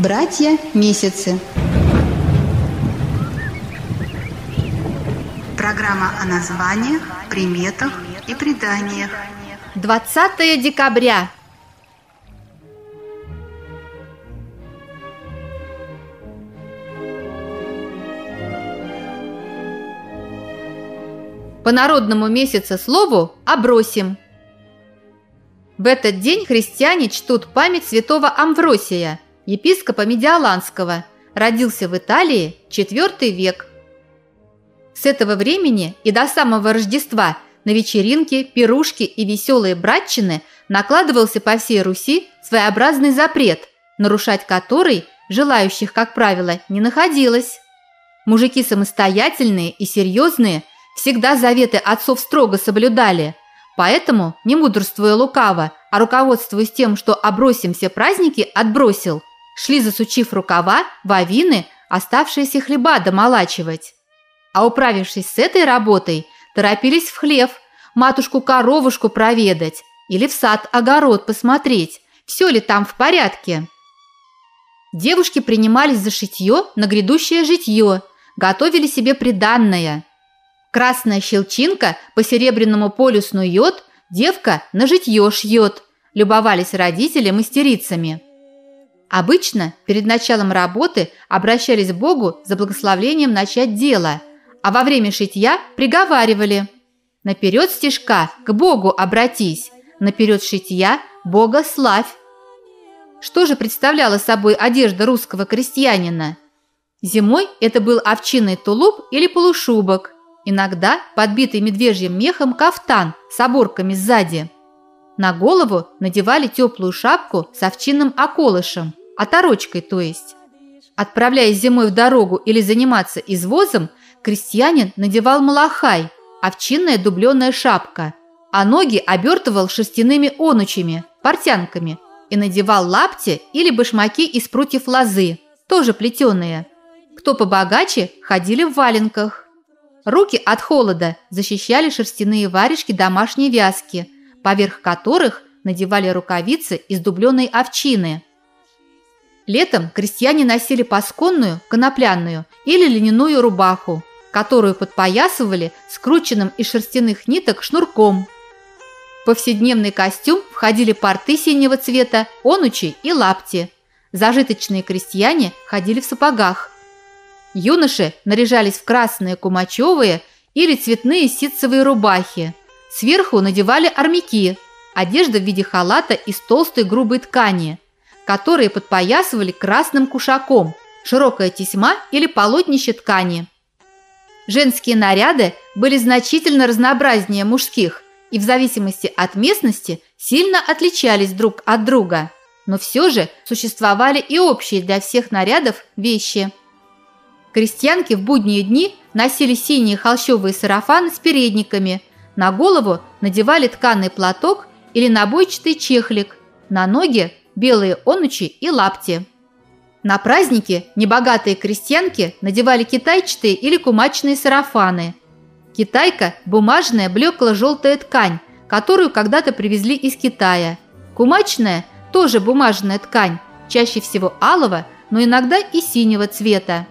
Братья месяцы. Программа о названиях, приметах и преданиях. 20 декабря. По народному месяца слову обросим. В этот день христиане чтут память святого Амвросия, епископа Медиаланского, родился в Италии IV век. С этого времени и до самого Рождества на вечеринки, пирушки и веселые братчины накладывался по всей Руси своеобразный запрет, нарушать который желающих, как правило, не находилось. Мужики самостоятельные и серьезные всегда заветы отцов строго соблюдали, поэтому, не мудрствуя лукаво, а руководствуясь тем, что обросим все праздники, отбросил, шли, засучив рукава, вавины, оставшиеся хлеба домолачивать. А управившись с этой работой, торопились в хлев, матушку-коровушку проведать или в сад-огород посмотреть, все ли там в порядке. Девушки принимались за шитье на грядущее житье, готовили себе приданное. Красная щелчинка по серебряному полю снует, девка на житье шьет, любовались родители мастерицами. Обычно перед началом работы обращались к Богу за благословением начать дело, а во время шитья приговаривали «Наперед стежка к Богу обратись, наперед шитья Бога славь». Что же представляла собой одежда русского крестьянина? Зимой это был овчинный тулуп или полушубок, иногда подбитый медвежьим мехом кафтан с оборками сзади. На голову надевали теплую шапку с овчинным околышем, оторочкой то есть. Отправляясь зимой в дорогу или заниматься извозом, крестьянин надевал малахай, овчинная дубленая шапка, а ноги обертывал шерстяными онучами, портянками и надевал лапти или башмаки из прутьев лозы, тоже плетеные. Кто побогаче, ходили в валенках. Руки от холода защищали шерстяные варежки домашней вязки, поверх которых надевали рукавицы из дубленой овчины – Летом крестьяне носили пасконную, конопляную или льняную рубаху, которую подпоясывали скрученным из шерстяных ниток шнурком. В повседневный костюм входили порты синего цвета, онучи и лапти. Зажиточные крестьяне ходили в сапогах. Юноши наряжались в красные кумачевые или цветные ситцевые рубахи. Сверху надевали армяки, одежда в виде халата из толстой грубой ткани – которые подпоясывали красным кушаком, широкая тесьма или полотнище ткани. Женские наряды были значительно разнообразнее мужских и в зависимости от местности сильно отличались друг от друга, но все же существовали и общие для всех нарядов вещи. Крестьянки в будние дни носили синие холщовые сарафаны с передниками, на голову надевали тканый платок или набойчатый чехлик, на ноги белые онучи и лапти. На праздники небогатые крестьянки надевали китайчатые или кумачные сарафаны. Китайка – бумажная блекло-желтая ткань, которую когда-то привезли из Китая. Кумачная – тоже бумажная ткань, чаще всего алого, но иногда и синего цвета.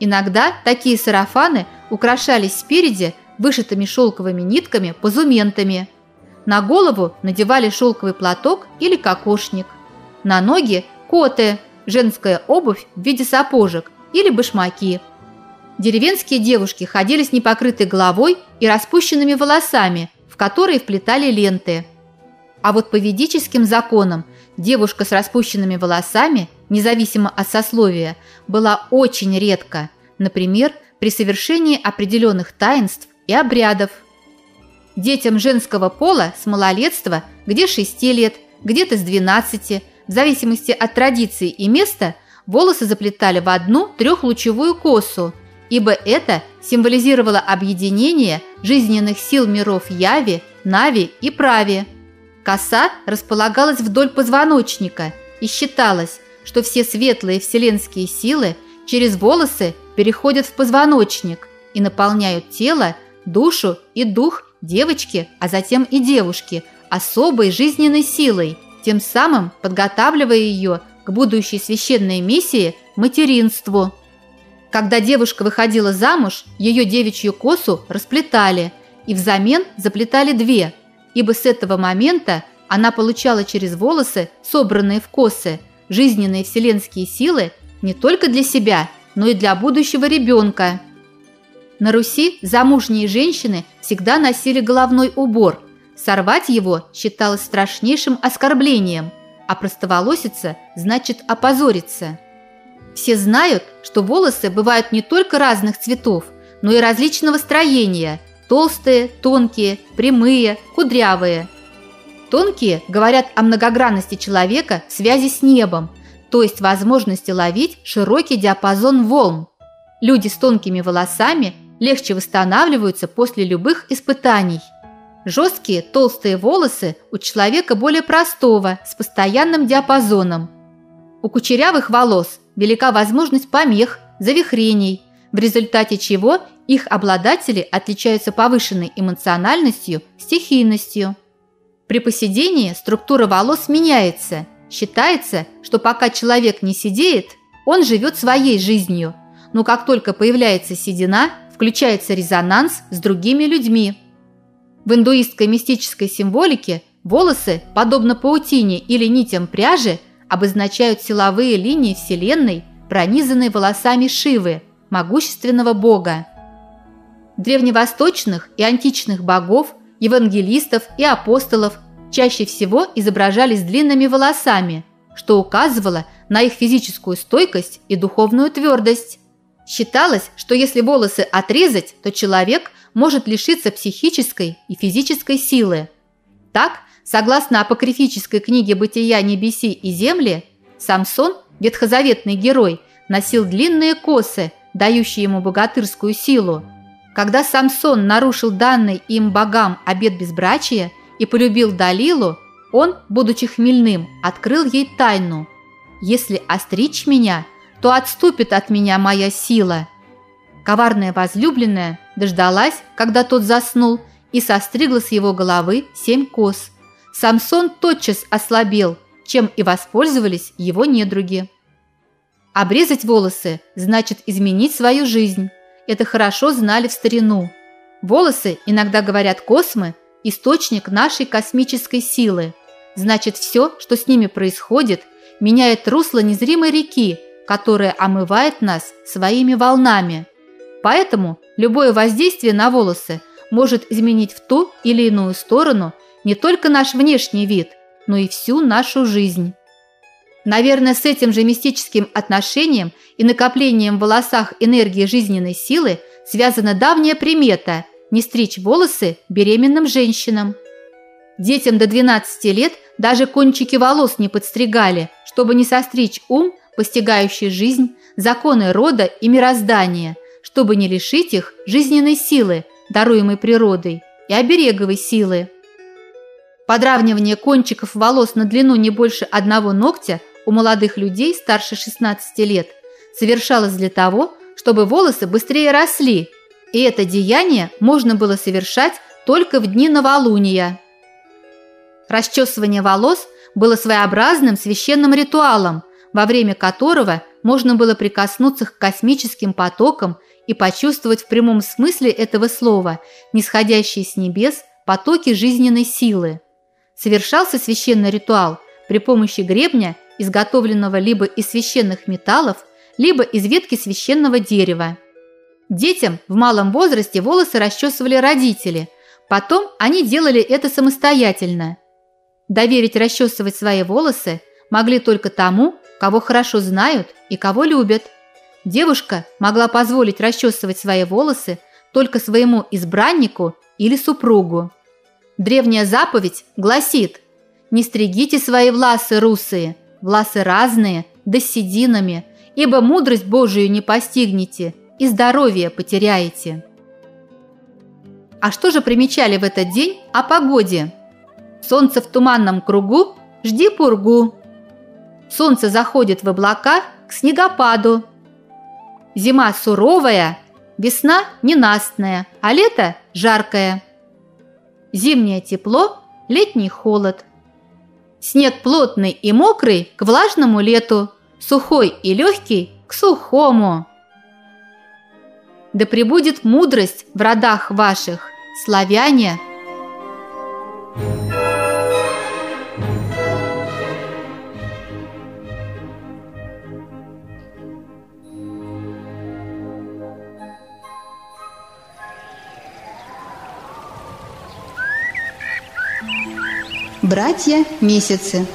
Иногда такие сарафаны украшались спереди вышитыми шелковыми нитками позументами – на голову надевали шелковый платок или кокошник. На ноги – коты, женская обувь в виде сапожек или башмаки. Деревенские девушки ходили с непокрытой головой и распущенными волосами, в которые вплетали ленты. А вот по ведическим законам девушка с распущенными волосами, независимо от сословия, была очень редко, например, при совершении определенных таинств и обрядов – Детям женского пола с малолетства, где 6 лет, где-то с 12, в зависимости от традиции и места, волосы заплетали в одну трехлучевую косу, ибо это символизировало объединение жизненных сил миров Яви, Нави и Прави. Коса располагалась вдоль позвоночника и считалось, что все светлые вселенские силы через волосы переходят в позвоночник и наполняют тело, душу и дух девочки, а затем и девушки, особой жизненной силой, тем самым подготавливая ее к будущей священной миссии – материнству. Когда девушка выходила замуж, ее девичью косу расплетали и взамен заплетали две, ибо с этого момента она получала через волосы, собранные в косы, жизненные вселенские силы не только для себя, но и для будущего ребенка. На Руси замужние женщины всегда носили головной убор. Сорвать его считалось страшнейшим оскорблением, а простоволоситься значит опозориться. Все знают, что волосы бывают не только разных цветов, но и различного строения – толстые, тонкие, прямые, кудрявые. Тонкие говорят о многогранности человека в связи с небом, то есть возможности ловить широкий диапазон волн. Люди с тонкими волосами легче восстанавливаются после любых испытаний. Жесткие, толстые волосы у человека более простого, с постоянным диапазоном. У кучерявых волос велика возможность помех, завихрений, в результате чего их обладатели отличаются повышенной эмоциональностью, стихийностью. При поседении структура волос меняется. Считается, что пока человек не сидеет, он живет своей жизнью. Но как только появляется седина – включается резонанс с другими людьми. В индуистской мистической символике волосы, подобно паутине или нитям пряжи, обозначают силовые линии Вселенной, пронизанные волосами Шивы, могущественного бога. Древневосточных и античных богов, евангелистов и апостолов чаще всего изображали с длинными волосами, что указывало на их физическую стойкость и духовную твердость. Считалось, что если волосы отрезать, то человек может лишиться психической и физической силы. Так, согласно апокрифической книге «Бытия небеси и земли», Самсон, ветхозаветный герой, носил длинные косы, дающие ему богатырскую силу. Когда Самсон нарушил данный им богам обет безбрачия и полюбил Далилу, он, будучи хмельным, открыл ей тайну. «Если остричь меня, то отступит от меня моя сила». Коварная возлюбленная дождалась, когда тот заснул, и состригла с его головы семь кос. Самсон тотчас ослабел, чем и воспользовались его недруги. Обрезать волосы значит изменить свою жизнь. Это хорошо знали в старину. Волосы, иногда говорят космы, источник нашей космической силы. Значит, все, что с ними происходит, меняет русло незримой реки, которая омывает нас своими волнами. Поэтому любое воздействие на волосы может изменить в ту или иную сторону не только наш внешний вид, но и всю нашу жизнь. Наверное, с этим же мистическим отношением и накоплением в волосах энергии жизненной силы связана давняя примета – не стричь волосы беременным женщинам. Детям до 12 лет даже кончики волос не подстригали, чтобы не состричь ум – постигающий жизнь, законы рода и мироздания, чтобы не лишить их жизненной силы, даруемой природой, и обереговой силы. Подравнивание кончиков волос на длину не больше одного ногтя у молодых людей старше 16 лет совершалось для того, чтобы волосы быстрее росли, и это деяние можно было совершать только в дни новолуния. Расчесывание волос было своеобразным священным ритуалом – во время которого можно было прикоснуться к космическим потокам и почувствовать в прямом смысле этого слова нисходящие с небес потоки жизненной силы. Совершался священный ритуал при помощи гребня, изготовленного либо из священных металлов, либо из ветки священного дерева. Детям в малом возрасте волосы расчесывали родители, потом они делали это самостоятельно. Доверить расчесывать свои волосы могли только тому, кого хорошо знают и кого любят. Девушка могла позволить расчесывать свои волосы только своему избраннику или супругу. Древняя заповедь гласит «Не стригите свои власы русые, власы разные, да с сединами, ибо мудрость Божию не постигнете и здоровье потеряете». А что же примечали в этот день о погоде? Солнце в туманном кругу, жди пургу. Солнце заходит в облака к снегопаду. Зима суровая, весна ненастная, а лето жаркое. Зимнее тепло, летний холод. Снег плотный и мокрый к влажному лету, сухой и легкий к сухому. Да пребудет мудрость в родах ваших, славяне. Братья месяцы.